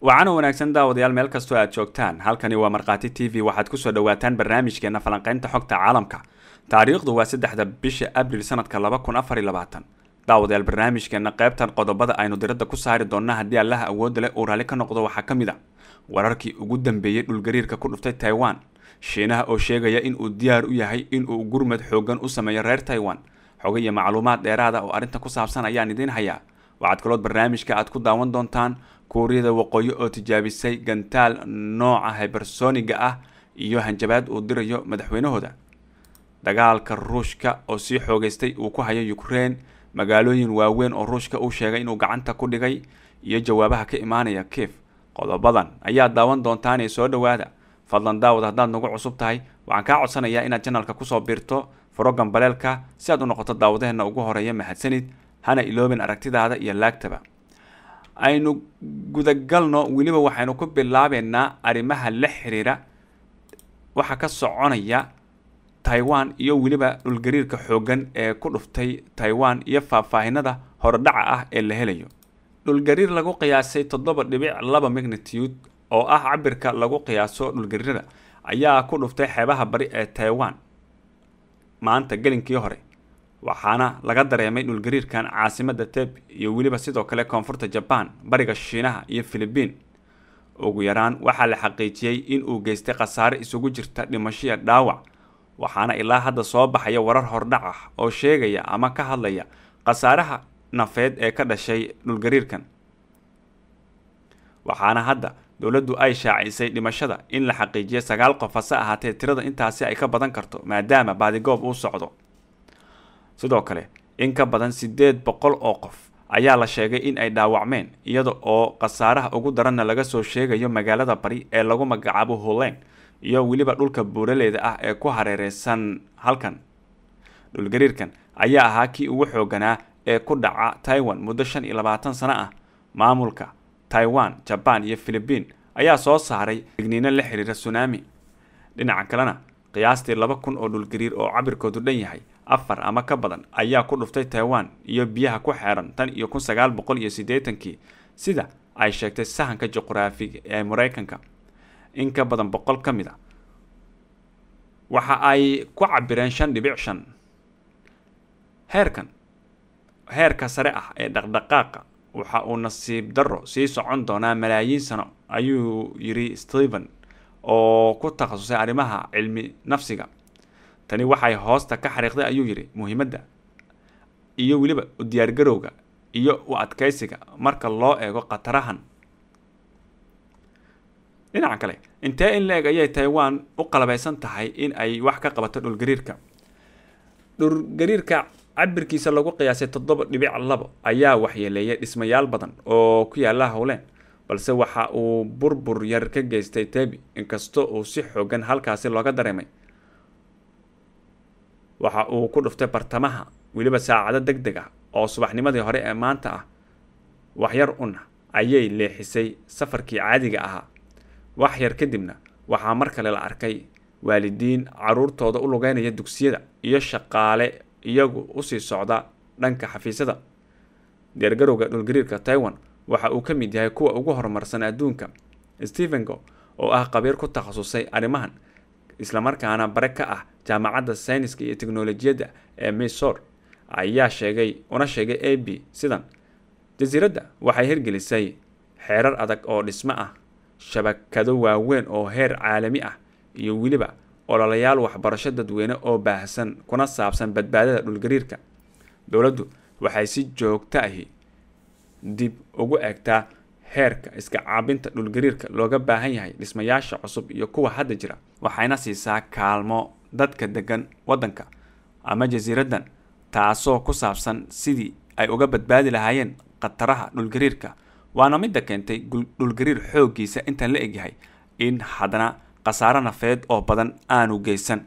wacana wanaagsan daawadayaal meel kastoo aad joogtaan. halkani waa markhaati t v. waxaad ku soo dhawaataan barnaamijkeena falanqeynta xogta caalamka. taariikhdu waa saddexda bisha abril sanadka laba kun afar labaatan. daawadayaal barnaamijkeena qeybtan qodobada aynu diradda ku saari doonna haddii allaha awoodda leh uu raalli ka noqdo waxaa ka mid a wararkii ugu dambeeyey dhulgariirka ku dhuftay taiwan shiinaha oo sheegaya in uu diyaar u yahay in uu gurmad xoogan u sameeyo reer taiwan. xoga iyo macluumaad dheeraada oo arrinta ku saabsan ayaan idiin hayaa waxaad kalood barnaamijka aad ku daawan doontaan kuuriyada waqooyi oo tijaabisay gantaal nooca hybersoniga ah iyo hanjabaad uu dirayo madaxweynahooda. Dagaalka ruushka oo sii xoogeystay uu ku hayo ukraine magaalooyin waaweyn oo ruushka uu sheegay inuu gacanta ku dhigay iyo jawaabaha ka imaanaya kiev qodobadan ayaad daawan doontaan ee soo dhowaada. Fadlan daawad haddaad nagu cusub tahay waxaan kaa codsanayaa inaad janalka ku soo biirto frogan baleelka si aad u noqoto daawadaheena ugu horreeya mahadsanid hana iloobin aragtidaada iyo laagtaba aynu gudagalno weliba waxaynu ku bilaabeynaa arrimaha la xiriira waxaa ka soconaya taiwan iyo weliba dhulgariirka xoogan ee ku dhuftay taiwan iyo faahfaahinada horodhaca ah ee la helayo. Dhulgariir lagu qiyaasay toddoba dhibic laba magnitude oo ah cabirka lagu qiyaaso dhulgariirada ayaa ku dhuftay xeebaha bari ee taiwan maanta gelinkii hore waxaana laga dareemay dhulgariirkan caasimada teb iyo weliba sidoo kale koonfurta jaban bariga shiinaha iyo philibiin ugu yaraan waxaa la xaqiijiyey in uu geystay khasaare isugu jirta dhimashiya dhaawac waxaana ilaa hadda soo baxaya warar hordhac ah oo sheegaya ama ka hadlaya khasaaraha nafeed ee ka dhashay dhulgariirkan waxaana hadda dowladdu ay shaacisay dhimashada in la xaqiijiyay sagaal qof hase ahaatee tirada intaasi ay ka badan karto maadaama baadigoob uu socdo sidoo kale in ka badan siddeed boqol oo qof ayaa la sheegay in ay dhaawacmeen iyada oo khasaaraha ugu daranna laga soo sheegayo magaalada bari ee lagu magacaabo hulen iyo weliba dhulka buuraleyda ah ee ku hareereysan halkan. Dhulgariirkan ayaa ahaa kii ugu xooganaa ee ku dhaca taiwan muddo shan iyo labaatan sano ah. Maamulka taiwan jaban iyo philibiin ayaa soo saaray digniino la xiriira tsunami. Dhinaca kalena qiyaastii laba kun oo dhulgariir oo cabirkoodu dhan yahay afar ama ka badan ayaa ku dhuftay taiwan iyo biyaha ku xeeran tan iyo kun sagaal boqol iyo siddeetankii sida ay sheegtay sahanka juqraafiga ee mareykanka in ka badan boqol ka mid a waxa ay ku cabireen shan dhibic shan. Heerkan heerka sare ah ee dhaqdhaqaaqa waxa uu nasiib darro sii socon doonaa malaayiin sano ayuu yiri stephen oo ku takhasusay arrimaha cilmi nafsiga tani waxay hoosta ka xariiqday ayuu yidhi muhiimadda iyo weliba u diyaargarowga iyo u adkeysiga marka loo eego khatarahan. Dhinaca kale intee in la-eg ayay taiwan u qalabeysan tahay in ay wax ka qabato dhulgariirka dhulgariirka cabirkiisa lagu qiyaasay toddoba dhibic labo ayaa waxyeeleeyay dhismayaal badan oo ku yaalla howleen balse waxa uu burbur yar ka geystay tebi inkastoo uu si xoogan halkaasi looga dareemay waxa uu ku dhuftay bartamaha weliba saacado deg deg ah oo subaxnimadii hore ee maanta ah. Waxyar una ayay leexisay safarkii caadiga ahaa. Wax yar kadibna waxaa mar kale la arkay waalidiin caruurtooda u lugeynaya dugsiyada iyo shaqaale iyagu u sii socda dhanka xafiisyada. Diyaargarowga dhulgariirka taiwan waxa uu ka mid yahay kuwa ugu horumarsan adduunka. Stephengo oo ah qabiir ku takhasusay arrimahan islamarkaana bare ka ah jaamacadda sayniska iyo teknolojiyadda ee misor ayaa sheegay una sheegay a b sidan. Jasiiradda waxay hirgelisay xeerar adag oo dhismo ah shabakado waaweyn oo heer caalami ah iyo weliba ololayaal waxbarasho dadweyne oo baahsan kuna saabsan badbaadada dhulgariirka. Dowladdu waxay si joogto ahi dib ugu eegtaa heerka iska caabinta dhulgariirka looga baahan yahay dhismayaasha cusub iyo kuwa hadda jira waxayna siisaa kaalmo dadka degan waddanka ama jasiiraddan taasoo ku saabsan sidii ay uga badbaadi lahaayeen khataraha dhulgariirka waana midda keentay dhulgariir xooggiisa intaan la egyahay in haddana khasaaro nafeed oo badan aanu geysan.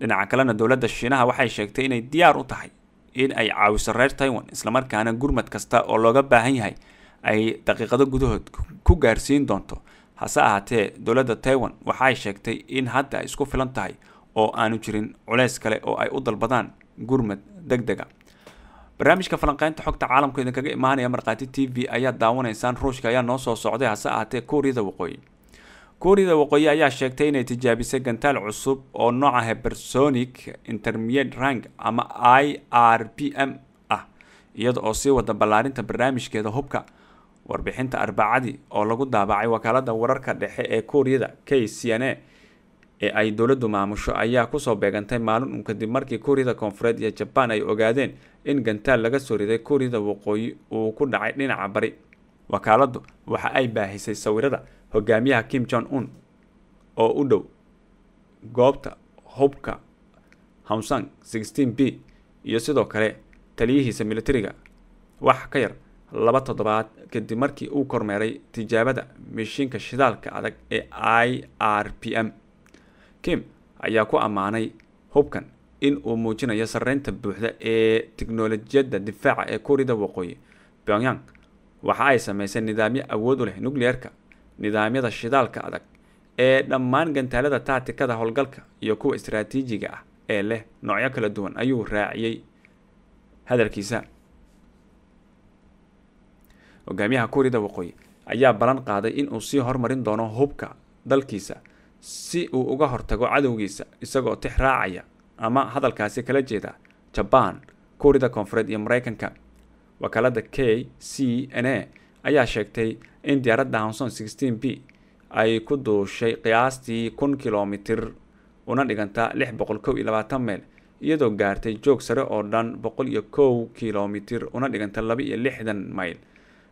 Dhinaca kalena dowladda shiinaha waxay sheegtay inay diyaar u tahay in ay caawiso reer taiwan islamarkaana gurmad kasta oo looga baahan yahay ay daqiiqado gudahood ku gaarsiin doonto. Hase ahaatee dowladda taiwan waxay sheegtay in hadda ay isku filan tahay oo aanu jirin culeys kale oo ay u dalbadaan gurmad deg dega barnaamijka falanqeynta xogta caalamka idinkaga imaanaya markhaati t v ayaa daawanaysaan ruushka ayaa noo soo socday hase ahaatee kuuriyada waqooyi. Kuuriyada waqooyi ayaa sheegtay inay tijaabisay gantaal cusub oo nooca hebersonic intermediate rank ama i r p m ah iyada oo sii wada ballaarinta barnaamijkeeda hubka warbixinta arbacadii oo lagu daabacay wakaalada wararka dhexe ee kuuriyada k c n a ee ay dowladdu maamusho ayaa ku soo beegantay maalin un kadib markii kuuriyada koonfureed iyo jabaan ay ogaadeen in gantaal laga soo riday kuuriyada waqooyi uu ku dhacay dhinaca bari. Wakaaladu waxa ay baahisay sawirada hogaamiyaha kim jong un oo u dhow goobta hubka sixteen b iyo sidoo kale taliyihiisa militariga wax ka yar laba toddobaad kadib markii uu kormeeray tijaabada mishiinka shidaalka adag ee i r p m. Kim ayaa ku ammaanay hubkan in uu muujinayo sareynta buuxda ee tiknolojiyadda difaaca ee kuuriyada waqooyi pyongyang waxa ay sameysay nidaamyo awood u leh nucleerka nidaamyada shidaalka adag ee dhammaan gantaalada taatikada howlgalka iyo kuwa istaraatiijiga ah ee leh noocyo kala duwan ayuu raaciyey hadalkiisa hogaamiyaha kuuriyada waqooyi ayaa ballan qaaday in uu sii hormarin doono hubka dalkiisa si uu uga hortago cadowgiisa isagoo tix raacaya ama hadalkaasi kala jeeda jabaan kuuriyada koonfureed iyo mareykanka wakaalada k c n a ayaa sheegtay in diyaaradda hanson b ay ku duushay qiyaastii kun kilomitir una dhiganta lix boqol kow iyo labaatan meyl iyadoo gaartay joog sare oo dhan boqol iyo kow kilomitir una dhiganta laba iyo lixdan mayl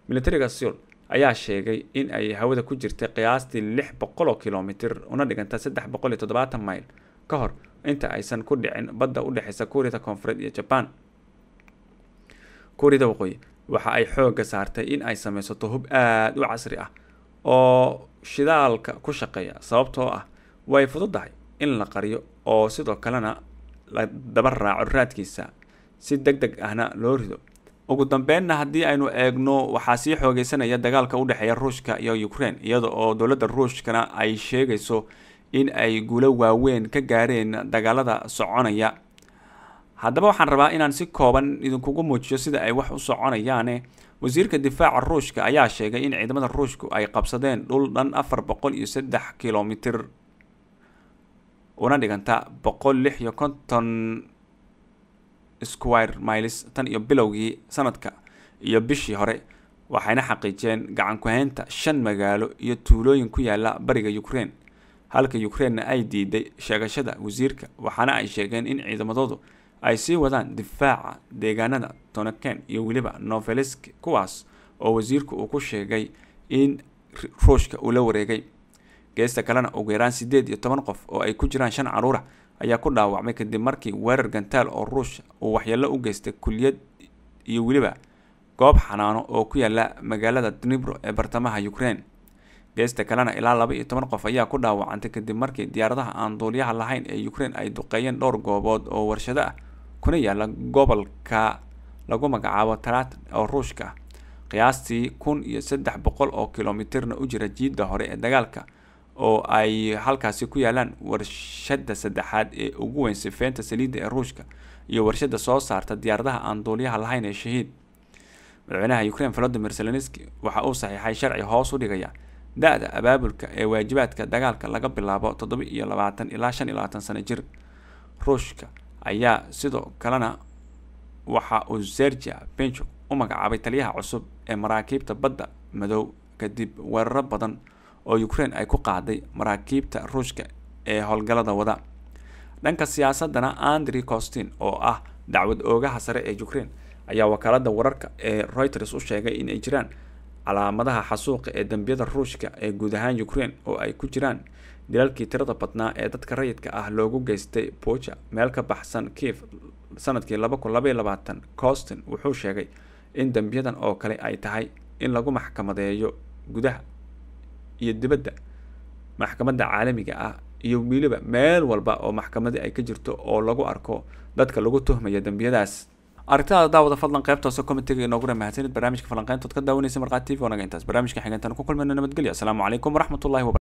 militariga seoul ayaa sheegay in ay hawada ku jirtay qiyaastii lix boqol oo kilomitir una dhiganta saddex boqol iyo toddobaatan mayl ka hor inta aysan ku dhicin badda u dhexeysa kuuriyada koonfureed iyo jabaan kuuriyada waqooyi waxa ay xoogga saartay in ay sameysato hub aada u casri ah oo shidaalka ku shaqeeya sababtoo ah way fududahay in la qariyo oo sidoo kalena la daba raaco raadkiisa si deg deg ahna loo rido ugu dambeynna haddii aynu eegno waxaa sii xoogeysanaya dagaalka u dhexeeya ruushka iyo ukraine iyada oo dowladda ruushkana ay sheegayso in ay guulo waaweyn ka gaareen dagaalada soconaya. Haddaba waxaan rabaa inaan si kooban idinkugu muujiyo sida ay wax u soconayaane. Wasiirka difaaca ruushka ayaa sheegay in ciidamada ruushku ay qabsadeen dhul dhan afar boqol iyo saddex kilomitir. Una dhiganta boqol lix iyo konton squire miles tan iyo bilowgii sanadka iyo bishii hore waxayna xaqiijiyeen gacan ku-haynta shan magaalo iyo tuulooyin ku yaalla bariga ukraine. Halka ukrainena ay diiday sheegashada wasiirka waxaana ay sheegeen in ciidamadoodu ay sii wadaan difaaca deegaanada tonaken iyo weliba novelisk kuwaas oo wasiirku uu ku sheegay in ruushka uu la wareegay. Geesta kalena ugu yaraan siddeed iyo toban qof oo ay ku jiraan shan caruura ayaa ku dhaawacmay kadib markii weerar gantaal oo ruush uu waxyeello u geystay kuliyad iyo weliba goob xanaano oo ku yaalla magaalada dnibro ee bartamaha ukraine. Geesta kalena ilaa laba iyo toban qof ayaa ku dhaawacantay kadib markii diyaaradaha aan duuliyaha lahayn ee ukraine ay duqeeyeen dhowr goobood oo warshado ah. Kuna yaalla gobolka lagu magacaabo tarat oo ruushka qiyaastii kun iyo saddex boqol oo kilomitirna u jira jiidda hore ee dagaalka oo ay halkaasi ku yaalaan warshada saddexaad ee ugu weyn sifeynta saliidda ee ruushka iyo warshada soo saarta diyaaradaha aan duuliyaha lahayn ee shahiid. Madaxweynaha ukraine volodimir zelenski waxa uu saxiixay sharci hoos u dhigaya da-da abaabulka ee waajibaadka dagaalka laga bilaabo toddoba iyo labaatan ilaa shan iyo labaatan sano jir. Ruushka ayaa sidoo kalena waxa uu sergia benchuk u magacaabay taliyaha cusub ee maraakiibta badda madow kadib weeraro badan oo ukraine ay ku qaaday maraakiibta ruushka ee howlgallada wada. Dhanka siyaasadana andri costin oo ah dacwad oogaha sare ee ukraine ayaa wakaalada wararka ee reuters u sheegay in ay jiraan calaamadaha xasuuqa ee dambiyada ruushka ee guud ahaan ukraine oo ay ku jiraan dilalkii tirada badnaa ee dadka rayidka ah loogu geystay boja meel ka baxsan kiev sannadkii costin wuxuu sheegay in dambiyadan oo kale ay tahay in lagu maxkamadeeyo gudaha iyo dibadda maxkamadda caalamiga ah iyo weliba meel walba oo maxkamadii ay ka jirto oo lagu arko dadka lagu tuhmaya dambiyadaas aragtidaada daawada fadlan qaybta hoose commentiga inooguna mahadsanid barnaamijka falanqeyntood ka daawanaysa markhaati tv wanaga intaas. Barnaamijka xigeentan ku kulmayno nabadgelyo. Asalaamu calaykum waraxmatullahi wabara